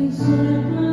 Que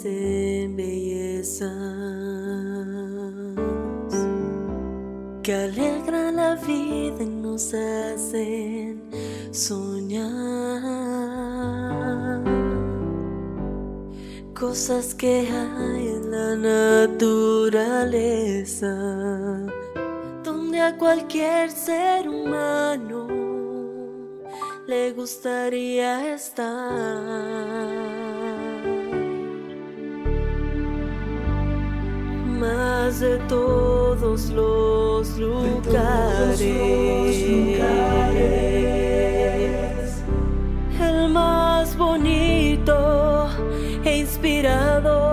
existen bellezas que alegran la vida y nos hacen soñar. Cosas que hay en la naturaleza, donde a cualquier ser humano le gustaría estar. Más de todos los lugares. El más bonito e inspirador.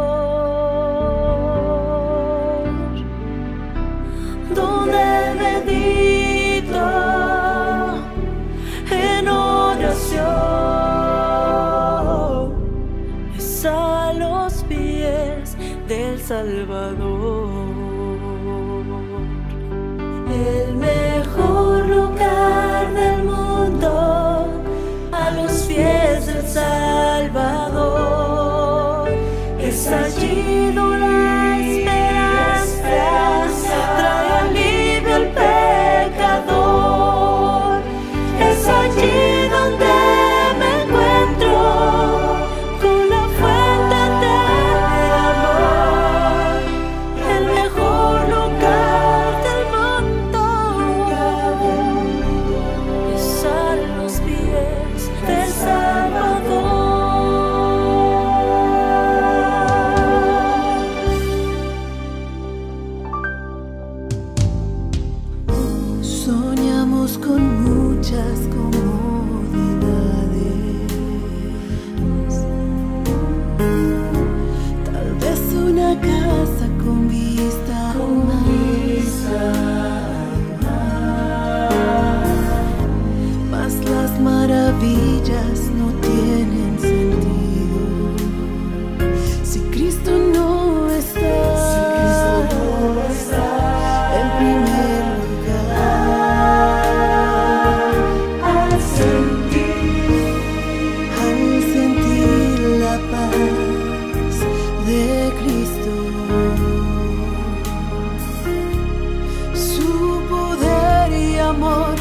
Amor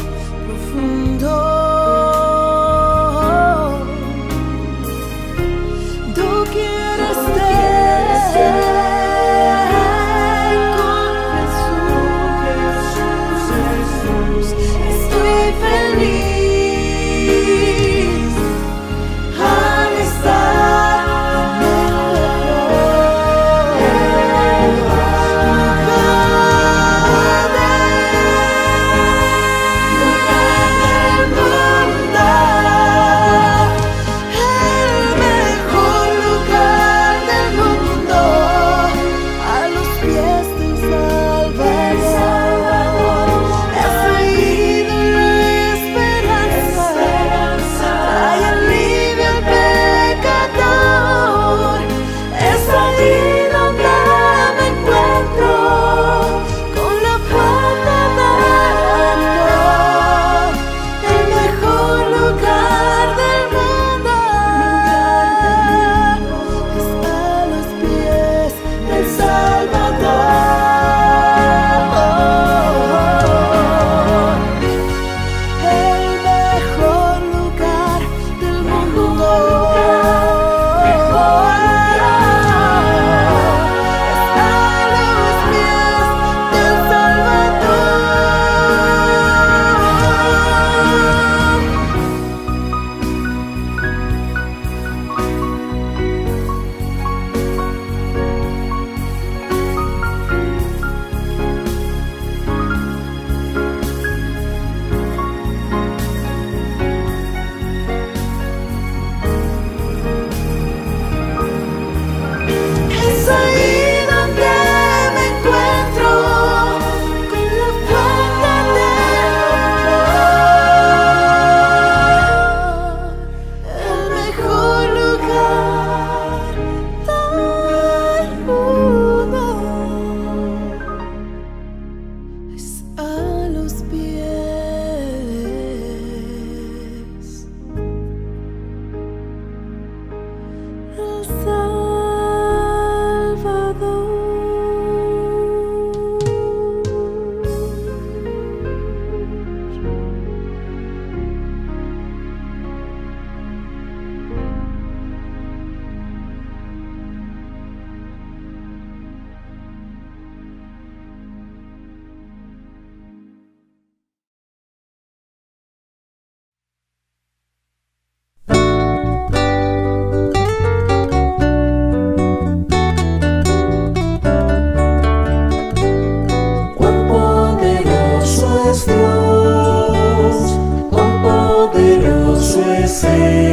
profundo say.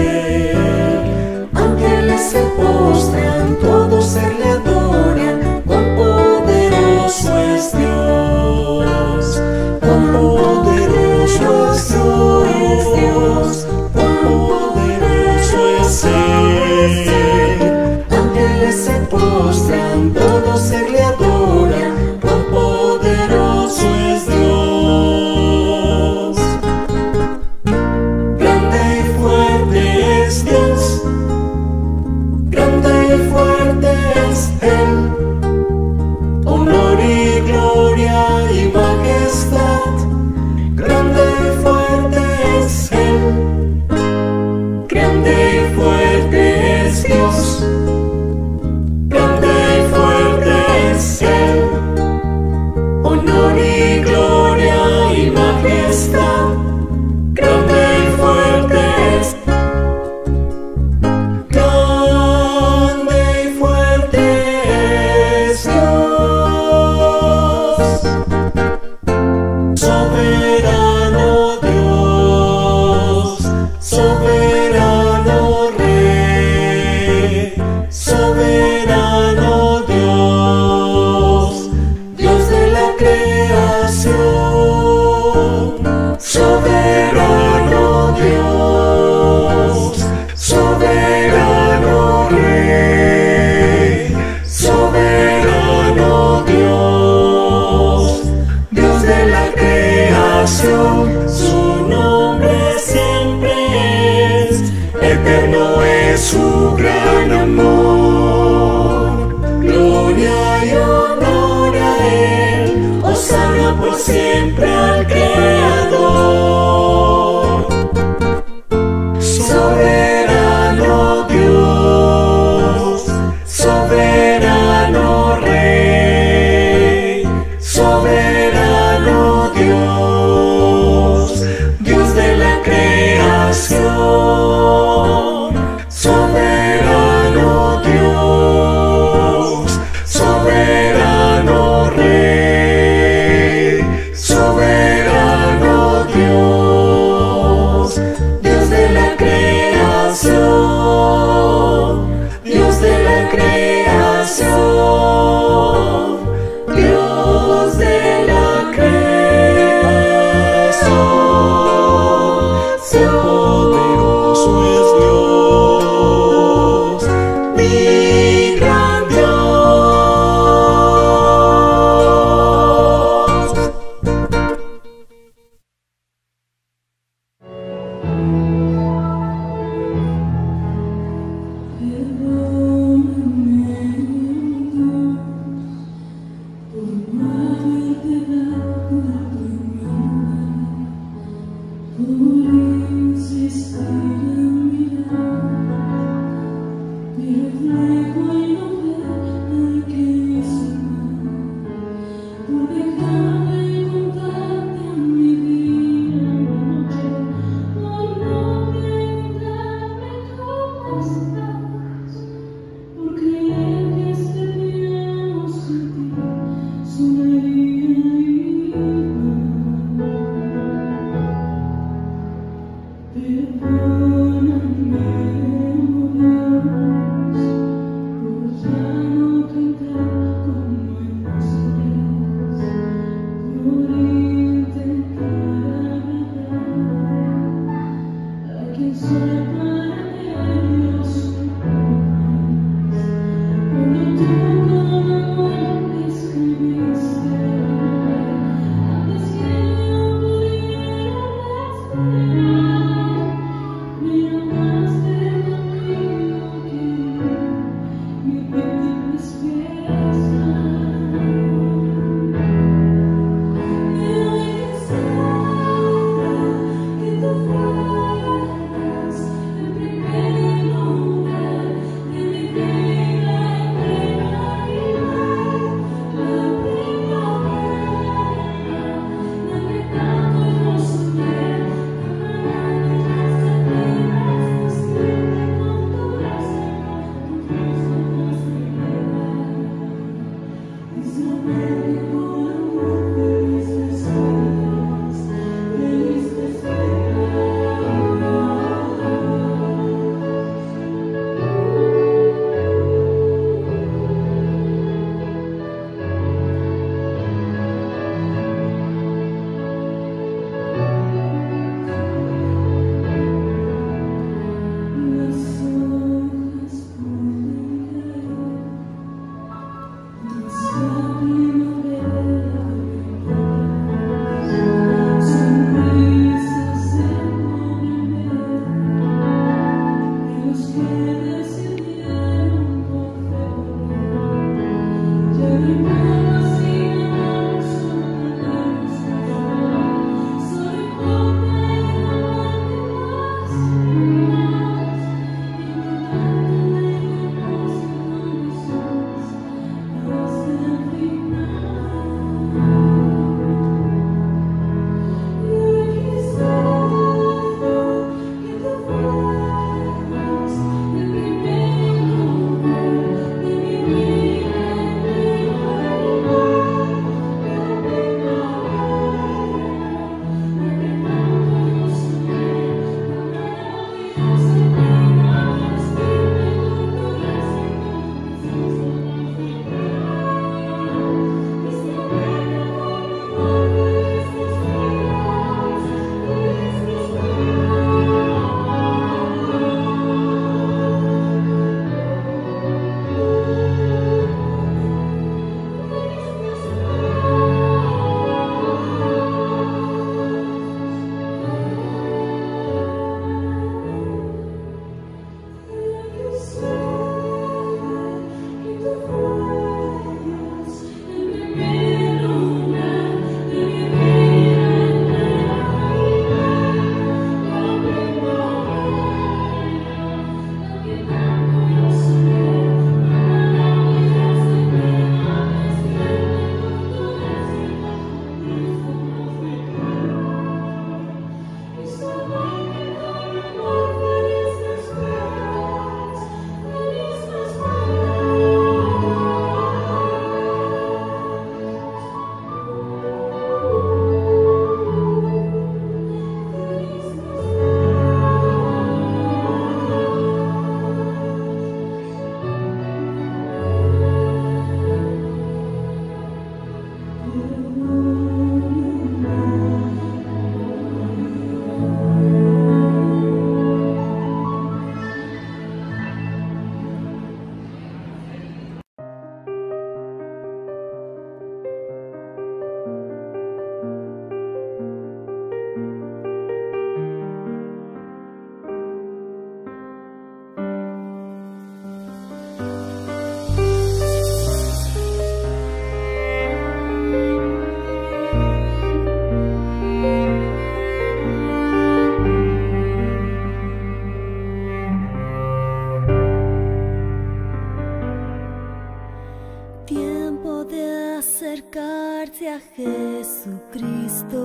Jesucristo.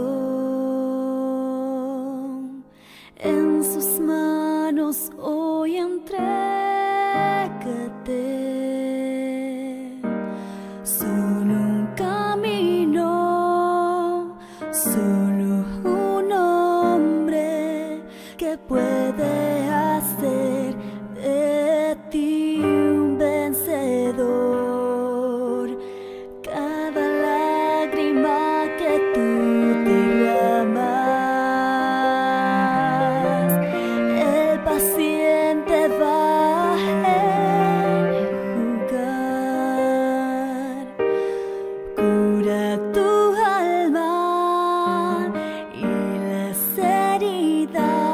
En sus manos hoy That.